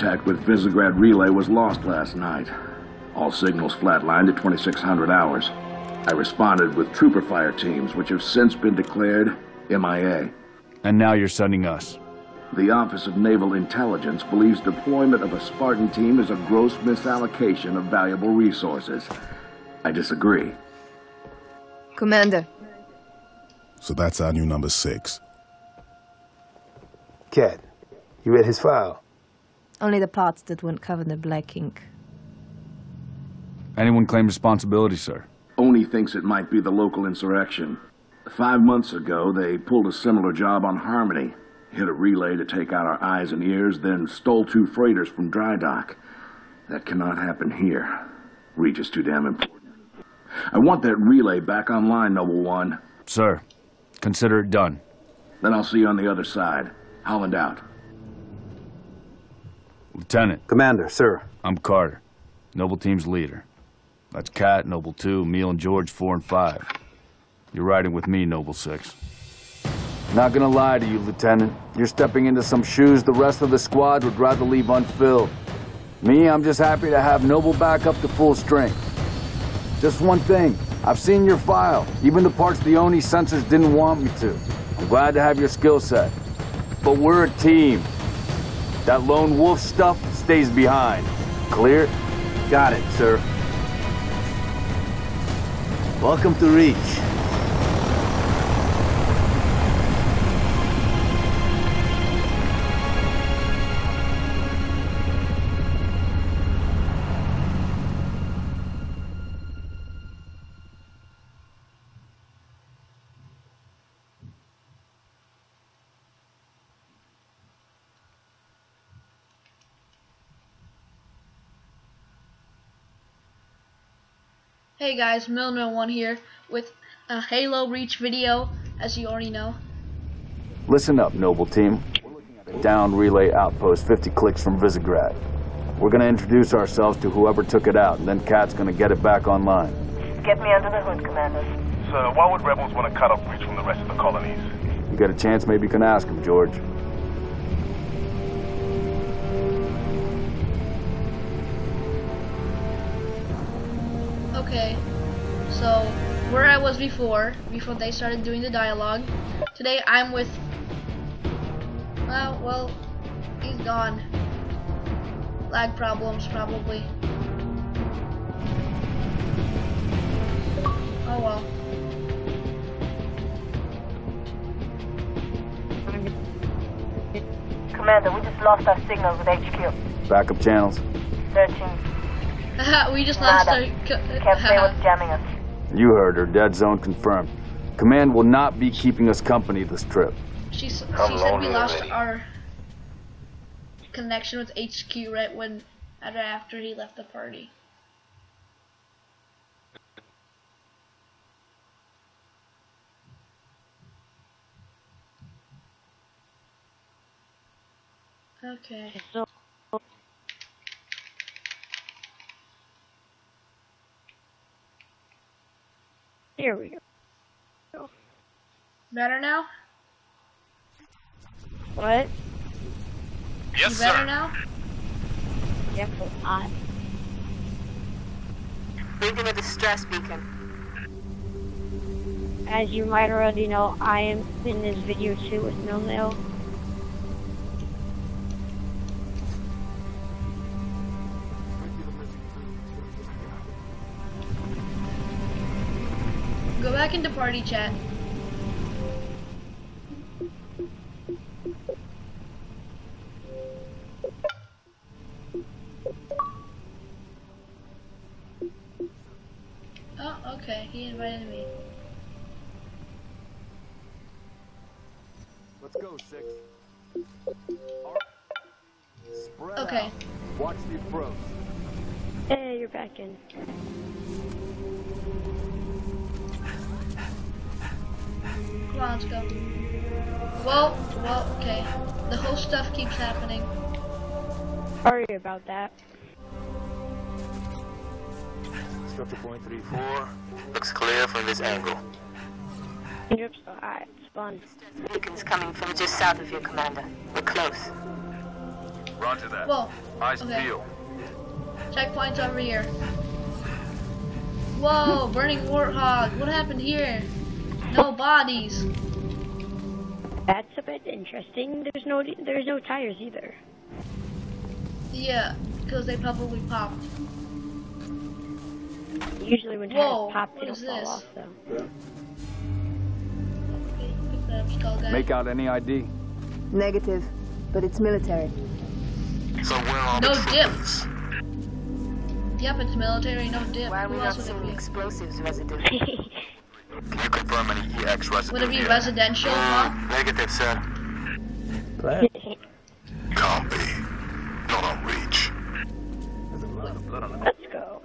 contact with Visegrad Relay was lost last night. All signals flatlined at 2600 hours. I responded with trooper fire teams, which have since been declared MIA. And now you're sending us. The Office of Naval Intelligence believes deployment of a Spartan team is a gross misallocation of valuable resources. I disagree. Commander, So that's our new number six. Kat, you read his file? Only the parts that weren't covered in black ink. Anyone claim responsibility, sir? ONI thinks it might be the local insurrection. Five months ago, they pulled a similar job on Harmony. Hit a relay to take out our eyes and ears, then stole two freighters from dry dock. That cannot happen here. Reach is too damn important. I want that relay back online, Noble One. Sir, consider it done. Then I'll see you on the other side. Holland out. Lieutenant, Commander, sir. I'm Carter, Noble Team's leader. That's Kat, Noble 2, Emile and George 4 and 5. You're riding with me, Noble 6. Not gonna lie to you, Lieutenant. You're stepping into some shoes the rest of the squad would rather leave unfilled. Me, I'm just happy to have Noble back up to full strength. Just one thing. I've seen your file, even the parts the ONI censors didn't want me to. I'm glad to have your skill set. But we're a team. That lone wolf stuff stays behind. Clear? Got it, sir. Welcome to Reach. Hey guys, Milner One here with a Halo Reach video, as you already know. Listen up, Noble Team. We're looking at a down relay outpost 50 clicks from Visegrad. We're gonna introduce ourselves to whoever took it out, and then Kat's gonna get it back online. Get me under the hood, Commander. Sir, why would rebels want to cut off Reach from the rest of the colonies? You get a chance, maybe you can ask him, George. Okay, so where I was before, before they started doing the dialogue, today I'm with. Well, well, he's gone. Lag problems, probably. Oh well. Commander, we just lost our signal with HQ. Backup channels. Searching. we just lost Nada. our. Uh, Can't say uh-huh. what's jamming us. You heard her. Dead zone confirmed. Command will not be keeping us company this trip. She, she said we lost already. our connection with HQ right when right after he left the party. Okay. So, Here we go. Better now? What? Yes, you better now? Yeah, I. reading a distress beacon. As you might already know, I am in this video too with no mail. Go back into party chat. Oh, okay. He invited me. Let's go, Six. Spread Okay. out. Watch the approach. Hey, you're back in. Come on, let's go. Well, well, okay. The whole stuff keeps happening. Sorry about that. Structure point three four. Looks clear from this angle. Oops, alright, spawn. Beacon's coming from just south of you, Commander. We're close. Roger that. Whoa. Eyes Okay. peeled. Checkpoints over here. Whoa, burning warthog. What happened here? No bodies. That's a bit interesting. There's no there's no tires either. Yeah, because they probably popped. Usually when Whoa, tires pop, they don't fall this? off though. Okay, pick that up, skull guy. Make out any ID? Negative, but it's military. So where are No the dip. Yep, it's military, no dip. Why are we not else would it seeing explosives residue? Can you confirm any EX residue Would it be here? residential, huh? Negative, sir. What? Can't be. Not on reach. Let's go.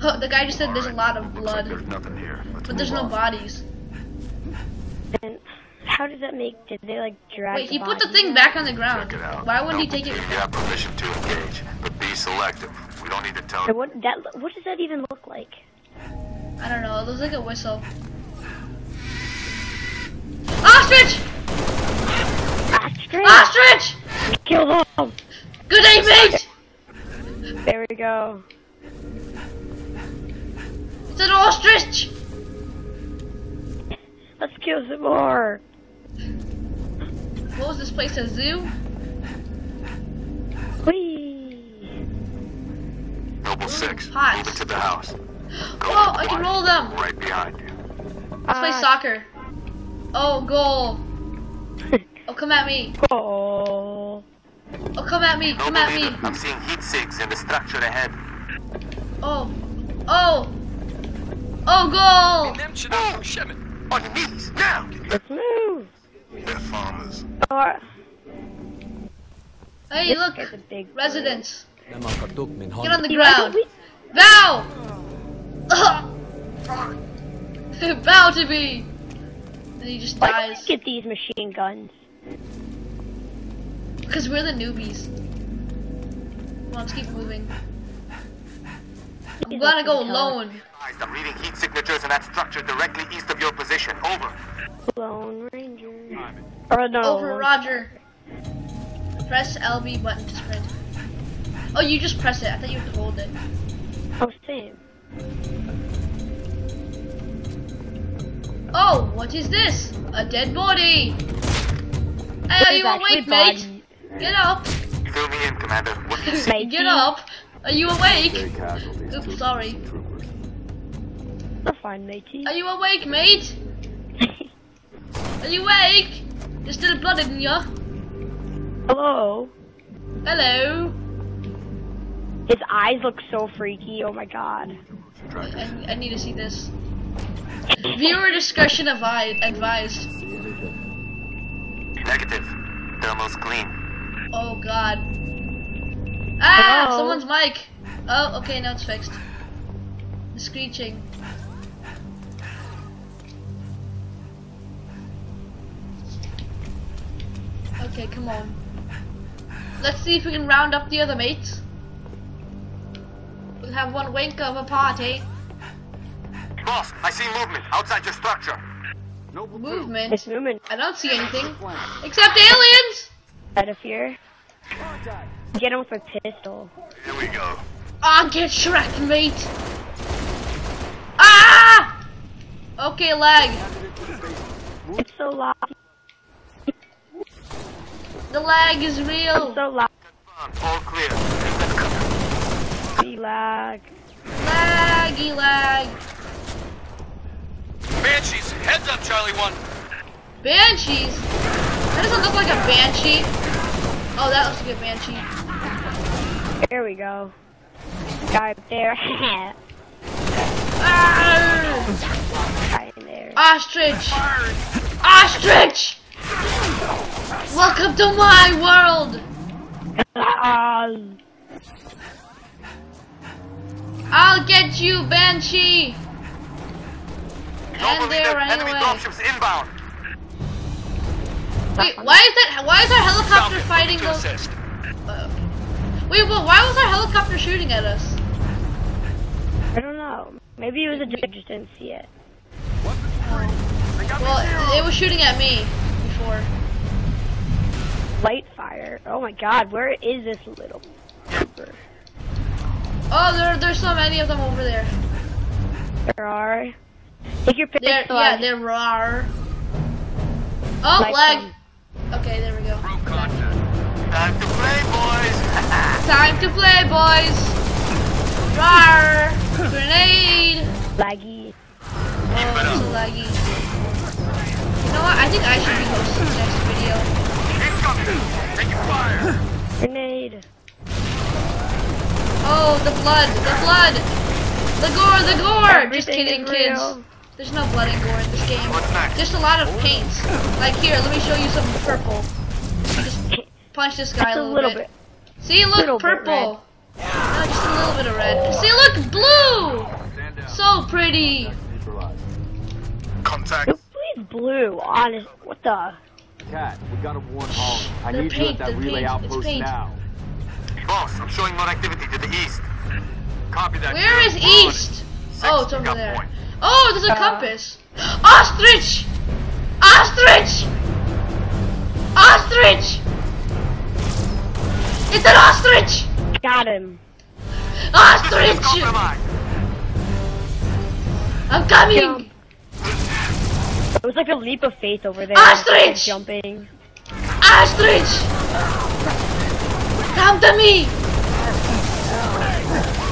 Huh, the guy just said there's a lot of Looks like blood, there's nothing here. Let's but there's move no on. bodies. And how does that make? Did they like drag? Wait, he the put the thing out? back on the ground. Check it out. Why wouldn't he take it? team, You have permission to engage, but be selective. We don't need to tell And what that? What does that even look like? I don't know. It looks like a whistle. Ostrich! Ostrich! Ostrich! Kill them! Good day, mate! There we go. It's an ostrich! Let's kill some more. What was this place? A zoo? Whee! Noble 6, Hot. move into the house. Go Oh, I can roll them! Right behind you. Let's play Ah. soccer. Oh, go. Oh, come at me. Oh. Oh, come at me. Come Noble at me. leader, I'm seeing heat sinks in the structure ahead. Oh. Oh. Oh, go. goal! Oh, on your knees, now! Let's move. They're farmers. Or Hey, look. there's a big Residents. Get on the Hey, why ground. don't we- Bow! Bow to me! And he just Why dies. get these machine guns? Because we're the newbies. Come on, let's keep moving. I'm gonna go to the top. alone. I'm reading heat signatures in that structure directly east of your position. Over. Lone Ranger. Or no. Over, Roger. Press LB button to sprint. Oh, you just press it. I thought you had to hold it. Oh, same. Oh, what is this? A dead body. Hey, are you awake, mate? bodies. Get up. Fill me in, Commander. What do you. Get up. Are you awake? Oops, sorry. Troopers. We're fine, matey. Are you awake, mate? Are you awake? There's still blood in ya. Hello. Hello. His eyes look so freaky. Oh my god. I, I need to see this. Viewer discretion avi- advised. Negative. Thermal's clean. Oh god. Ah! Hello? Someone's mic! Oh, okay, now it's fixed. The screeching. Okay, come on. Let's see if we can round up the other mates. We'll have one wink of a party. Boss, I see movement outside your structure. Movement. It's moving I don't see anything. Except aliens! out of here. Get him with a pistol. Here we go. Ah, get Shrek, mate! Ah! Okay, lag. It's so loud. The lag is real. So loud. All clear. Let's go. Lag. Laggy lag. Banshees, heads up, Charlie 1. Banshees? That doesn't look like a banshee. Oh, that looks like a banshee. There we go. Guy up there. Ah! Guy in there. Ostrich! Ostrich! Welcome to my world! I'll get you, Banshee! Noble And leader, they're enemy anyway. dropships inbound. Wait, why is that? Why is our helicopter Falcon, fighting those? Uh, wait, well, why was our helicopter shooting at us? I don't know. Maybe it was a dude just didn't see it. Well, it was shooting at me before. Light fire. Oh my god, where is this little? Oh, there, there's so many of them over there. There are. Take your pick. There, so yeah, I- there are. Oh, Like lag. them. Okay, there we go. Time to play, boys! Time to play, boys. Rar. Grenade. Laggy. Oh, it's so laggy. You know what? I think I should be hosting the next video. Incoming! Taking fire! Grenade. Oh, the blood, the blood, the gore, the gore. Just kidding, is kids. Real. There's no blood and gore in this game. Just a lot of paint. Like here, let me show you some purple. Just punch this guy Just a a little, little bit. bit. See, look, little purple. No, just a little bit of red. Oh. See, look, blue. So pretty. Contact! Who blue? Honest. What the? Kat, we gotta warn Holland. I The need you at that relay paint, outpost now. Boss, I'm showing more activity to the east. Copy that. Where is We're on it. east? Oh, it's pick over there. point. Oh, there's a Uh, compass. Ostrich! Ostrich! Ostrich! It's an ostrich! Got him. Ostrich! I'm coming! It was like a leap of faith over there. Ostrich! Jumping. Ostrich! Come to me!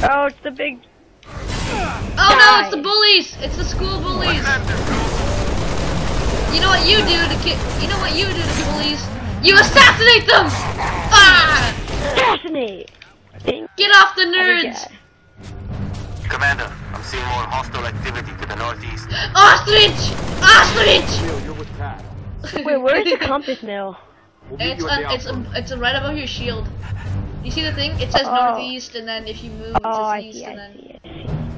Oh, it's the big. Oh no, it's the bullies! It's the school bullies! You know what you do to ki- You know what you do to bullies? You assassinate them! Ah! Assassinate. Get off the nerds! Commander, I'm seeing more hostile activity to the northeast. Ostrich! Ostrich! Neil, you're with Cat. Wait, where's the compass now? We'll It's you at uh, the it's outpost. uh, it's right above your shield. You see the thing? It says Oh. northeast, and then if you move, it Oh, I says see, east, I and then.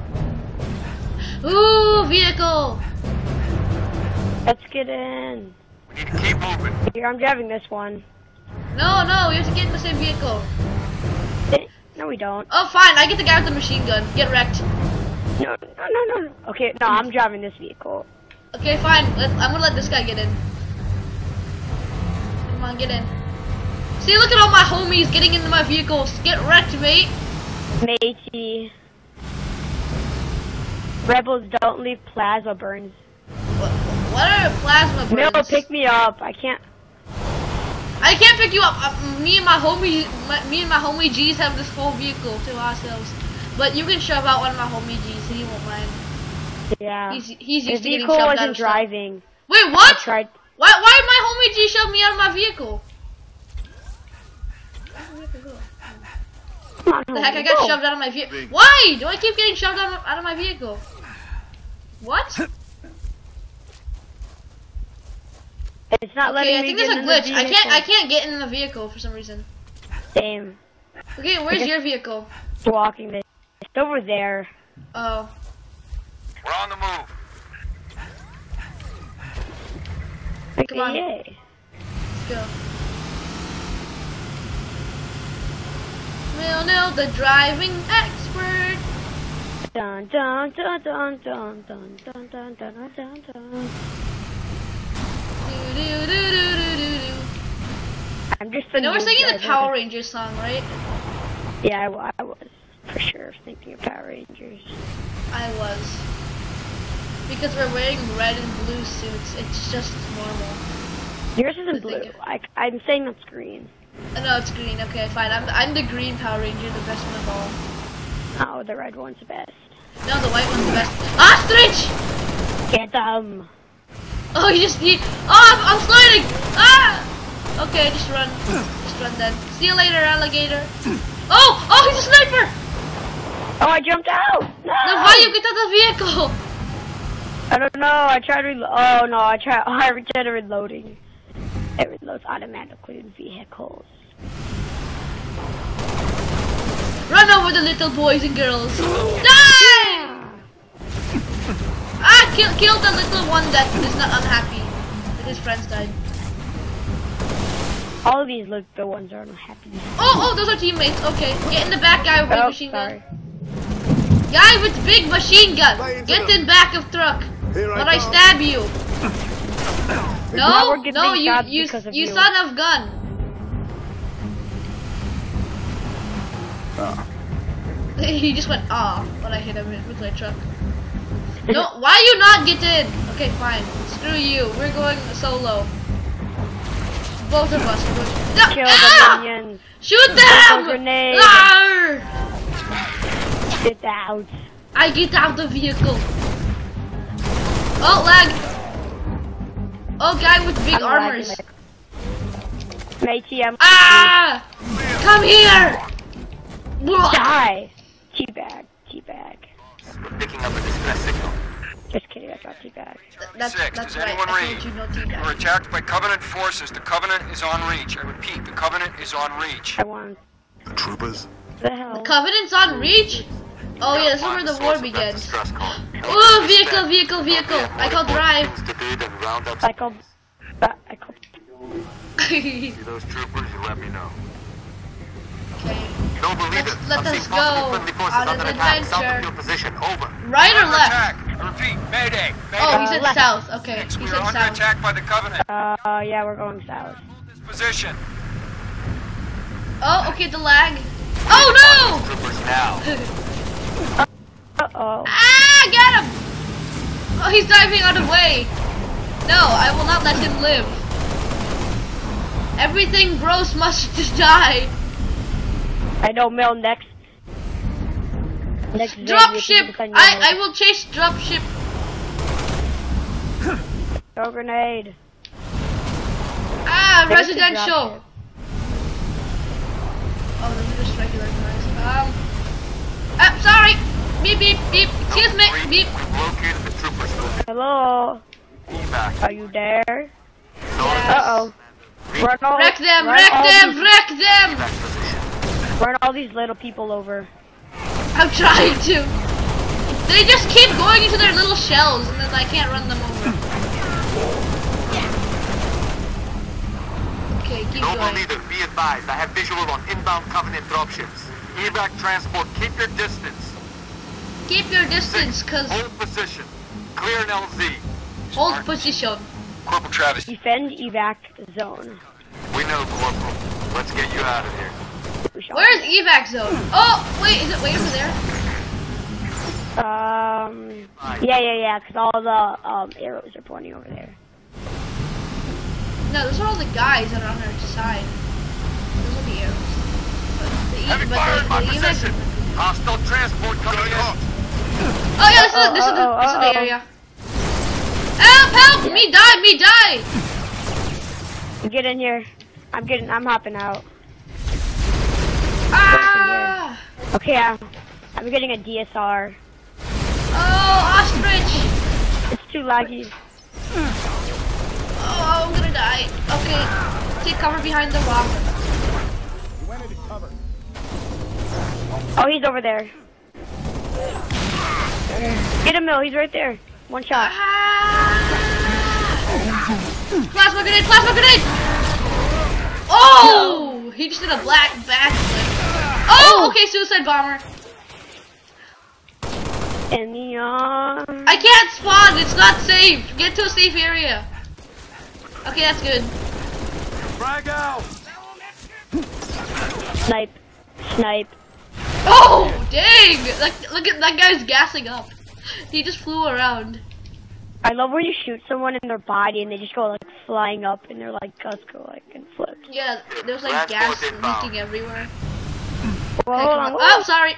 See, I see. Ooh, vehicle! Let's get in. We need to keep moving. Here, I'm driving this one. No, no, we have to get in the same vehicle. Eh, No, we don't. Oh, fine, I get the guy with the machine gun. Get wrecked. No, no, no, no, no. Okay, no, I'm driving this vehicle. Okay, fine. Let, I'm gonna let this guy get in. Come on, get in. See, look at all my homies getting into my vehicles. Get wrecked, mate. Matey. Rebels don't leave plasma burns. What, what are plasma burns? No, burns? pick me up. I can't. I can't pick you up. Uh, me and my homie, my, me and my homie G's have this whole vehicle to ourselves. But you can shove out one of my homie G's. He won't mind. Yeah. He's he's the used to getting vehicle shoved out wasn't of driving. Wait, I what? tried. Why why did my homie G shove me out of my vehicle? Come on, The heck, I got go. shoved out of my vehicle. Why do I keep getting shoved out of, out of my vehicle? What? It's not letting Okay, I think there's a in the glitch. I can't I can't get in the vehicle for some reason. Same. Okay, where's your vehicle? It's walking this. It's over there. Oh, We're on the move. Come on. Yay. let's go. Will know the driving expert. Dun dun dun dun dun dun dun dun dun dun dun. I'm just the No, we're singing the. Power Rangers song, right? Yeah, I, I was for sure thinking of Power Rangers. I was. Because we're wearing red and blue suits, it's just normal. Yours isn't blue. I, I'm saying that's green. Uh, no, it's green. Okay, fine. I'm I'm the green Power Ranger, the best one of all. Oh, the red one's the best. No, the white one's the best. Ostrich! Get them. Oh, you just need. Oh, I'm, I'm sliding! Ah! Okay, just run. Just run then. See you later, alligator. Oh! Oh, he's a sniper! Oh, I jumped out. No. No, why you get out of the vehicle? I don't know. I tried relo- Oh no, I tried. I tried reloading. It reloads automatically in vehicles. Run over the little boys and girls. Die! Ah, kill, kill the little one that is not unhappy that his friends died. All of these look the ones are unhappy. Oh, oh, those are teammates. Okay, get in the back, guy with big Oh, machine sorry. gun. Guy with big machine gun. Get in back of truck. But I stab you. No, no, you, you, of you you. son of gun. he just went ah when I hit him with my truck. No, why you not get in? Okay, fine. Screw you. We're going solo. Both of us. are going- No, Kill ah! the minions. Shoot them! grenade. Arr! Get out. I get out the vehicle. Oh, lag. Oh, guy with big I'm armors. Matey, I'm Ah! Come here! Die. Teabag. Teabag. We're picking up a distress signal. Just kidding, that's not teabag. That's, Six, that's does right. anyone I read? told you no You were attacked by Covenant forces. The Covenant is on reach. I repeat, the Covenant is on reach. I want The troopers? the hell. The Covenant's on reach? Oh yeah, this is where the war Source of that begins. distress call. Ooh, vehicle, vehicle, vehicle. I call drive. Things to do than round up I called. but I called. See those troopers, you let me know. Okay. You don't believe Let's- it? let I've us go friendly forces on under an south of adventure. your position. Over. Right or left? attack. Repeat, Mayday. Mayday. Oh, he said left. south. Okay, Six, he we said are under south. attack by the Covenant. Uh, yeah, we're going south. This position. Oh, okay, the lag. Oh Troopers now. no! Uh oh. ah, get him! Oh, he's diving out of way. No, I will not let him live. Everything gross must die. I know, Mel. Next. Next. Drop ship. you can defend I I will chase drop ship. Throw grenade. Ah, residential. Oh, those are just regular guys. Um. Ah, sorry. Beep beep beep. Excuse me. Beep. We've located the troopers. Hello. Are you there? Source. Uh oh. Run all. Wreck them. Wreck them. Wreck them. Evac run all these little people over. I'm trying to. They just keep going into their little shells, and then I can't run them over. Okay, keep Noble going. leader, be advised. I have visual on inbound Covenant dropships. Evac transport, keep your distance. Keep your distance, cause Hold position. Clear an LZ. hold position. Corporal Travis. Defend evac zone. We know, Corporal. Let's get you out of here. We shall- Where's evac zone? Oh, wait, is it way over there? Um. Yeah, yeah, yeah. Cause all the um arrows are pointing over there. No, those are all the guys that are on our side. Those are the arrows. But the, e- Heavy but fire the, in my the evac. position. Hostile transport coming in. Oh yeah, this is this is the, Uh-oh, is the uh-oh. area. Help! Help! Me die! Me die! Get in here. I'm getting. I'm hopping out. Ah! Okay, I'm, I'm getting a DSR. Oh, ostrich! It's too laggy. Oh, I'm gonna die. Okay, take cover behind the rock. Oh, he's over there. Get him, Mill. He's right there. One shot. Ah! Plasma grenade! Plasma grenade! Oh! He just did a black backflip. Oh, okay, suicide bomber. And the I can't spawn. It's not safe. Get to a safe area. Okay, that's good. Frag out. snipe, snipe. Oh, dang! Like, look at that guy's gassing up. He just flew around. I love when you shoot someone in their body and they just go like flying up and they're like guts go like and flip. Yeah, there's like Last gas leaking everywhere. Whoa, Okay, hold come on, on. Oh, sorry.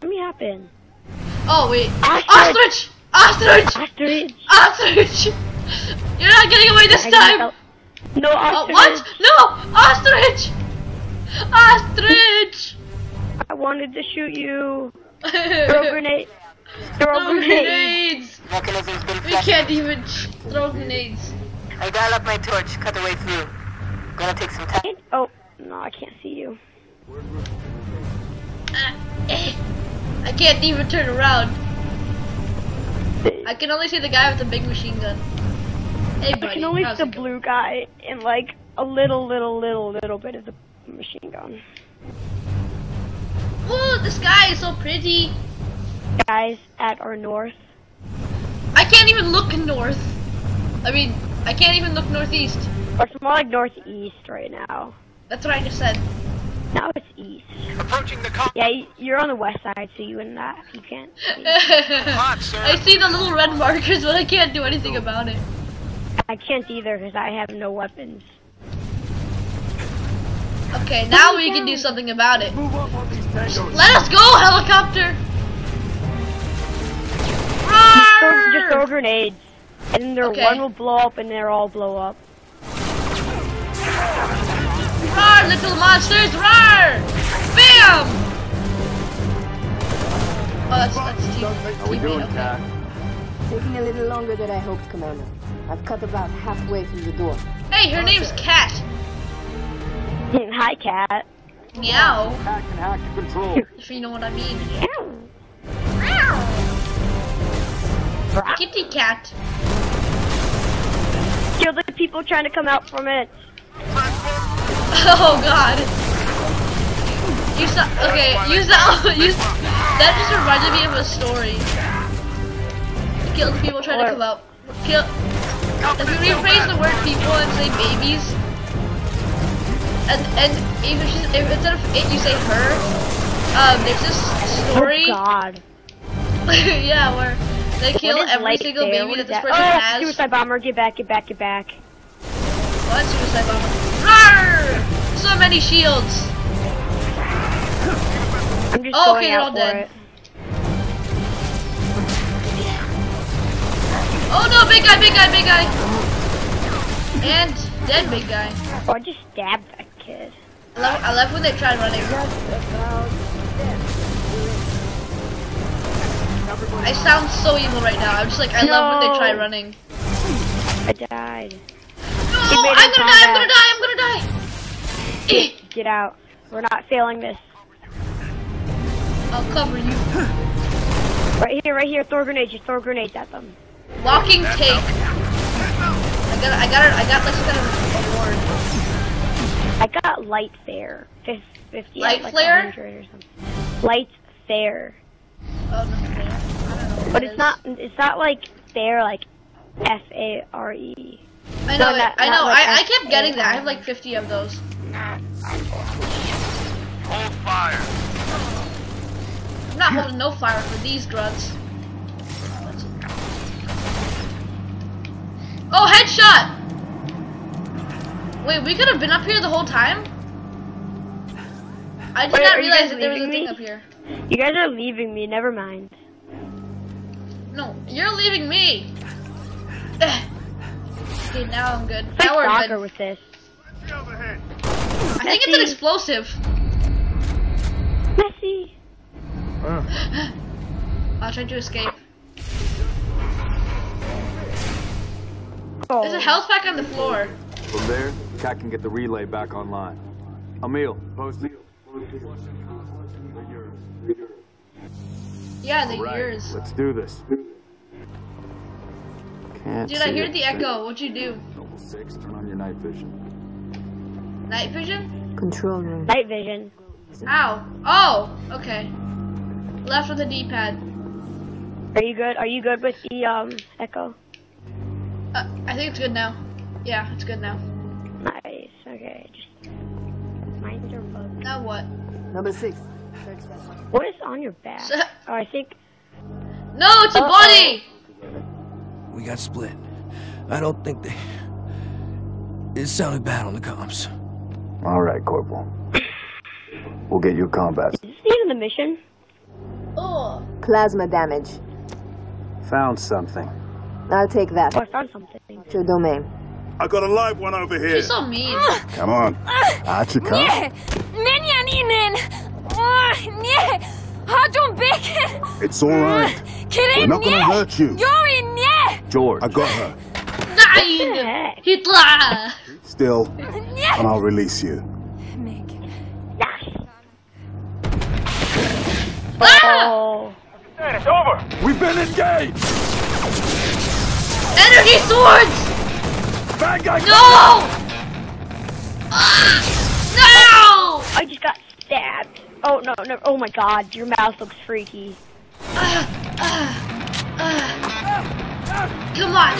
Let me happen. Oh wait. Ostrich! Ostrich! Ostrich! Ostrich. Ostrich! You're not getting away this I time! go- No Oh, ostrich. what? No! Ostrich! Ostrich! I wanted to shoot you. Throw Throw grenade. Throw grenade. grenades! Mechanism's We can't even sh- throw grenades. I dial up my torch, cut the way through. Gonna take some time. Oh no, I can't see you. Ah, eh. I can't even turn around. I can only see the guy with the big machine gun. Hey, buddy. I can only see the blue guy and like a little, little, little, little bit of the machine gun. Ooh, the sky is so pretty. Guys at our north. I can't even look north. I mean, I can't even look northeast. Or it's more like northeast right now. That's what I just said. Now it's east. Approaching the com- Yeah, you're on the west side, so you and that you can't. See. Hot, sir. I see the little red markers, but I can't do anything about it. I can't either because I have no weapons. Okay, now we can do something about it. Move up on these tangos. Let us go, helicopter! Just throw, just throw grenades, and then Okay. one will blow up, and they'll all blow up. Roar, little monsters, roar! Bam! Oh, that's, that's team, How we doing, okay. Cat? Taking a little longer than I hoped, Commander. I've cut about halfway through the door. Hey, her name's Cat. Hi, cat. Meow, Cat can hack the control. if you know what I mean. Kitty cat. Kill the people trying to come out from it. Oh god. You saw okay, use that use that just reminded me of a story. Kill the people trying to come out. Kill if you rephrase the word people and say babies and and she's, if instead of it you say her, um there's this story Oh God. yeah where they kill every light single there? baby that is this that? person oh, has. suicide bomber! Get back! Get back! Get back! What suicide bomber? Rawr! Many shields. I'm just Oh, okay, you're out all for dead. it. Oh no, big guy, big guy, big guy. And dead big guy. Oh, I just stabbed that kid. I love, I love when they try running. I sound so evil right now. I'm just like, I love when they try running. I died. No, I'm gonna die, I'm gonna die, I'm gonna die. Get out. We're not failing this. I'll cover you. Right here, right here. Throw grenades. Just throw grenades at them. Walking take. I got, I got, I got kind of award. I got light there. 50 Light like flare? or something. Light there. Oh no, I don't know. what But it's not. It's not like fair, like F A R E. I know, no, not- I not know. like I, I kept getting that. I have like 50 of those. Hold fire. I'm not holding no fire for these grunts. Oh, headshot! Wait, we could have been up here the whole time? I did Wait, not realize that there was a leaving thing up here. You guys are leaving me. Never mind. No, you're leaving me! Okay, now I'm good. It's Now we're soccer good. with this. I think it's an Messi. explosive. Messi. I'll try to escape. Oh. There's a oh. health pack on the floor. From there, Kat can get the relay back online. Emile, post it. Yeah, the Right, yours. let's do this. Can't Dude, I see hear the echo. What'd you do? Noble six, turn on your night vision. Night vision? Control room. Night vision. Ow. Oh, okay. Left with the D-pad. Are you good? Are you good with the um echo? Uh, I think it's good now. Yeah, it's good now. Nice. Okay. Just mind your bug. Now what? Number six. What is on your back? Oh, I think. No, it's a Uh-oh. body! We got split. I don't think they. It sounded bad on the comms. All right, Corporal. We'll get you a combat. Is this the end of the mission? Oh. Plasma damage. Found something. I'll take that. Oh, I found something. Your domain. I got a live one over here. She's so mean. Come on. Ah. Archie, come. Nie! Menianinen! Oh, nie! Hadon Bacon! It's all right. Kirin, We're not gonna hurt you. You're in nie! George. I got her. Nine! heck? Hitler! Still, and I'll release you. Oh. It's over. We've been engaged! Energy swords! Bad guy! No! Ah! No! I just got stabbed. Oh no, no! Oh my God, your mouth looks freaky. Ah, ah, ah. Come on!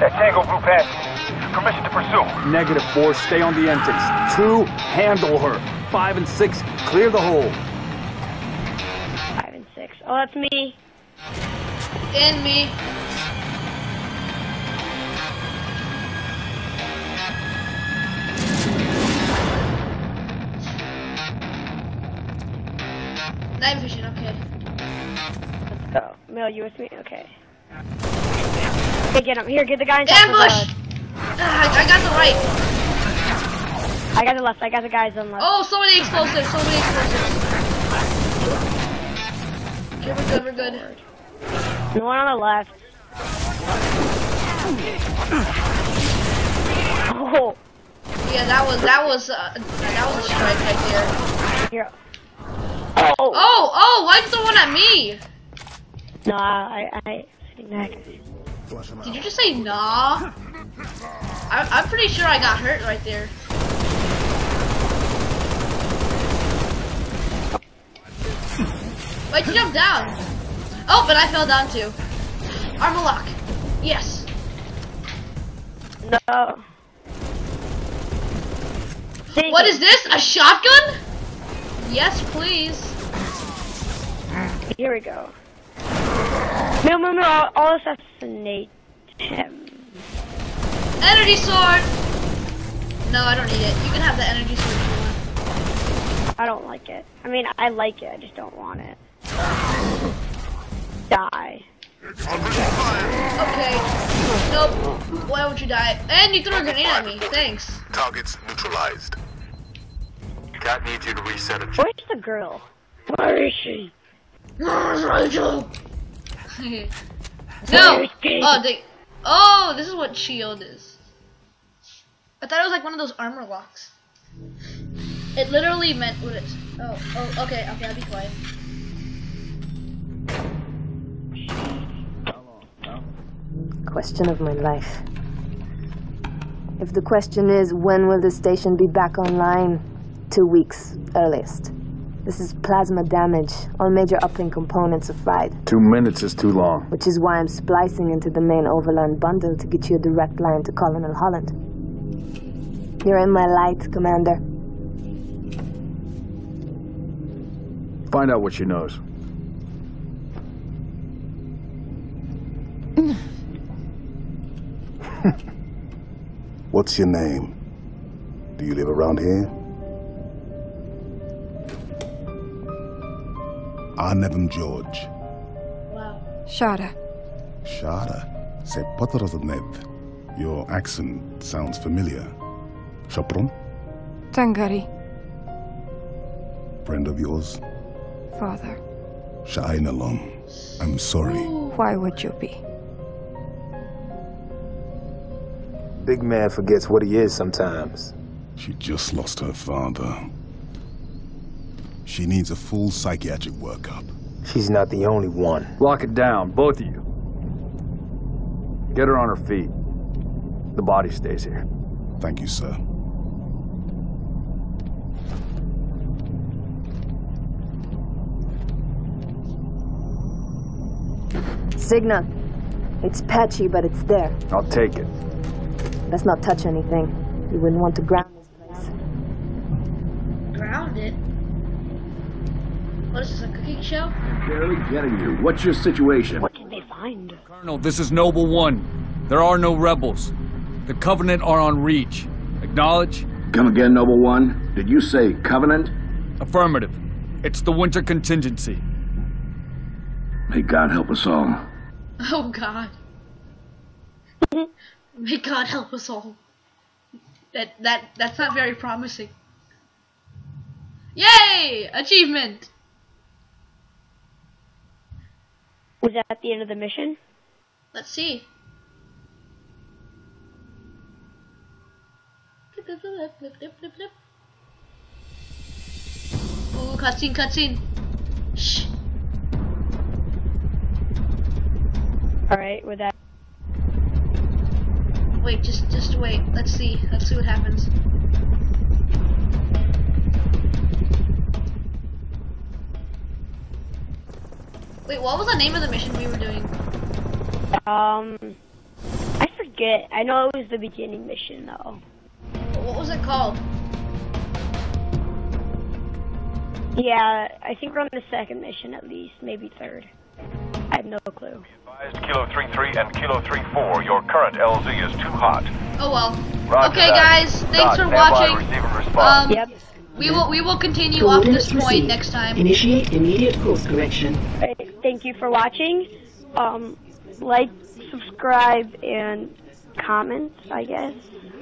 That Tango Group has permission to pursue. Negative four, stay on the entrance. Two, handle her. Five and six, clear the hole. Five and six. Oh, that's me. And me. Night vision, okay. Let's go. Mill, you with me? Okay. Hey, get him. Here, get the guy in the Ambush! Ah, I got the right. I got the left. I got the guys on left. Oh, so many explosives, so many explosives. Okay, we're good, we're good. The one on the left. Oh, Yeah, that was that was uh, that was a strike right there. here. Oh, oh, oh why'd you throw one at me? No, I, I, I next. Did you just say nah? I, I'm pretty sure I got hurt right there. Why'd you jump down? Oh, but I fell down too. Armor lock. Yes. No. What is this? A shotgun? Yes, please. Here we go. No, no, no. I'll, I'll assassinate him. Energy sword. No, I don't need it. You can have the energy sword if you want. I don't like it. I mean, I like it. I just don't want it. Die. Okay. Nope. Why would you die? And you threw a grenade at me. Thanks. Targets neutralized. Kat needs you to reset a chip. Where's the girl? Where is she? Where's Rachel? no. Oh, they. Oh, this is what shield is. I thought it was like one of those armor locks. It literally meant what it. Oh, oh, okay, okay, I'll be quiet. Question of my life. If the question is, when will the station be back online? Two weeks, earliest. This is plasma damage. All major uplink components are fried, Two minutes is too long. which is why I'm splicing into the main Overland bundle to get you a direct line to Colonel Holland. You're in my light, Commander. Find out what she knows. What's your name? Do you live around here? Arnevim George. Wow. Shada. Shada. Se Nev. Your accent sounds familiar. Shapron? Tangari. Friend of yours? Father. Sha'ainalom. I'm sorry. Why would you be? Big man forgets what he is sometimes. She just lost her father. She needs a full psychiatric workup. She's not the only one. Lock it down, both of you. Get her on her feet. The body stays here. Thank you, sir. Signal. It's patchy, but it's there. I'll take it. Let's not touch anything. You wouldn't want to ground this place. Grounded. What is this, a cooking show? Barely getting you. What's your situation? What did they find? Colonel, this is Noble One. There are no rebels. The Covenant are on Reach. Acknowledge? Come again, Noble One. Did you say Covenant? Affirmative. It's the winter contingency. May God help us all. Oh God. May God help us all. That that that's not very promising. Yay! Achievement. Was that the end of the mission? Let's see. Ooh, cutscene, cutscene. Shh. Alright, with that. Wait, just just wait. Let's see. Let's see what happens. Wait, what was the name of the mission we were doing? Um, I forget forget. I know it was the beginning mission though. What was it called? Yeah, I think we're on the second mission at least, maybe third. I have no clue. Advised Kilo 3-3 and Kilo 3-4, your current LZ is too hot. Oh well. Roger okay, that. guys. Thanks Dot, for watching. Um, Yep. we will we will continue off this point received. next time. Initiate immediate course correction. Alright, Thank you for watching. Um, like, subscribe, and comment, I guess.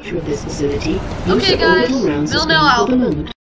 Through this facility, Okay, guys. round Mil system Mil for out. the moment.